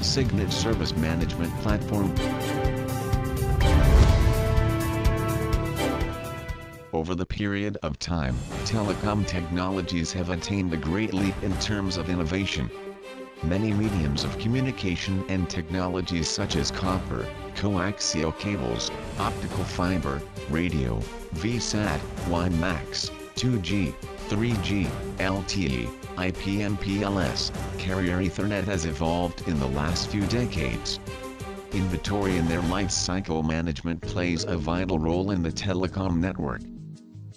CygNet Service Management Platform. Over the period of time, telecom technologies have attained a great leap in terms of innovation. Many mediums of communication and technologies such as copper, coaxial cables, optical fiber, radio, VSAT, WiMAX, 2G, 3G, LTE, IP/MPLS, carrier Ethernet has evolved in the last few decades. Inventory and their life cycle management plays a vital role in the telecom network.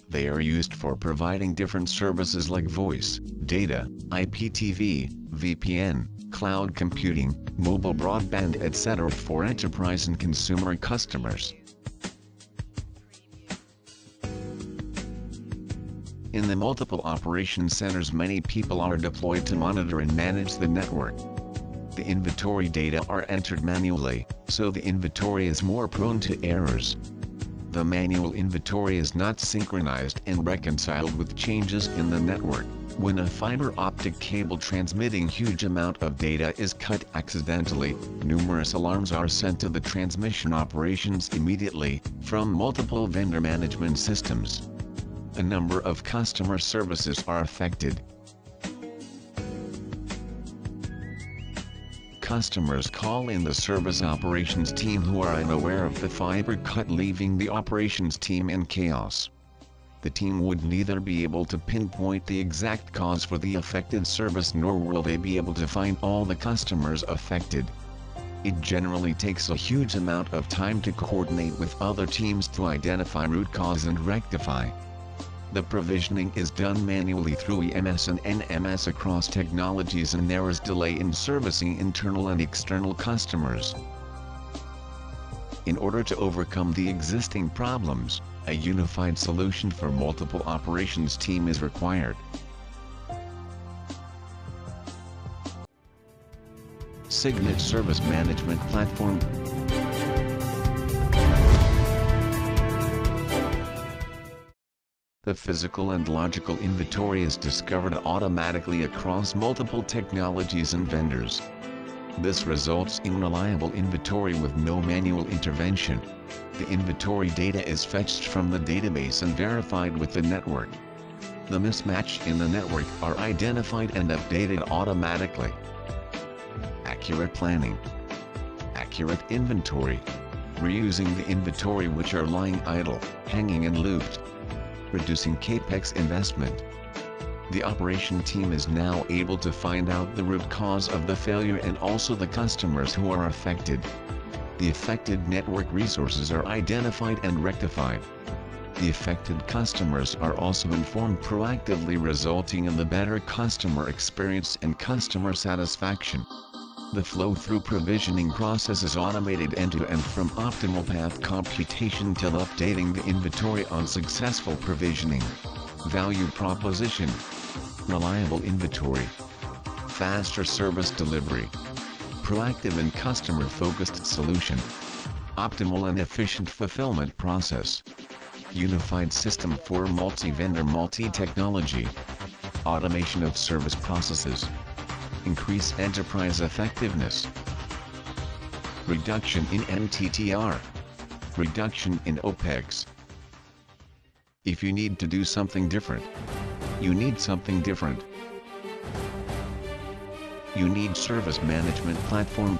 They are used for providing different services like voice, data, IPTV, VPN, cloud computing, mobile broadband etc. for enterprise and consumer customers. In the multiple operation centers many people are deployed to monitor and manage the network. The inventory data are entered manually, so the inventory is more prone to errors. The manual inventory is not synchronized and reconciled with changes in the network. When a fiber optic cable transmitting huge amount of data is cut accidentally, numerous alarms are sent to the transmission operations immediately, from multiple vendor management systems a number of customer services are affected. Customers call in the service operations team who are unaware of the fiber cut leaving the operations team in chaos. The team would neither be able to pinpoint the exact cause for the affected service nor will they be able to find all the customers affected. It generally takes a huge amount of time to coordinate with other teams to identify root cause and rectify. The provisioning is done manually through EMS and NMS across technologies and there is delay in servicing internal and external customers. In order to overcome the existing problems, a unified solution for multiple operations team is required. CygNet Service Management Platform the physical and logical inventory is discovered automatically across multiple technologies and vendors. This results in reliable inventory with no manual intervention. The inventory data is fetched from the database and verified with the network. The mismatch in the network are identified and updated automatically. Accurate planning. Accurate inventory. Reusing the inventory which are lying idle, hanging and looped reducing capex investment. The operation team is now able to find out the root cause of the failure and also the customers who are affected. The affected network resources are identified and rectified. The affected customers are also informed proactively resulting in the better customer experience and customer satisfaction. The flow-through provisioning process is automated end-to-end -end from optimal path computation till updating the inventory on successful provisioning. Value proposition. Reliable inventory. Faster service delivery. Proactive and customer-focused solution. Optimal and efficient fulfillment process. Unified system for multi-vendor multi-technology. Automation of service processes increase enterprise effectiveness. Reduction in MTTR. Reduction in OPEX. If you need to do something different, you need something different. You need service management platform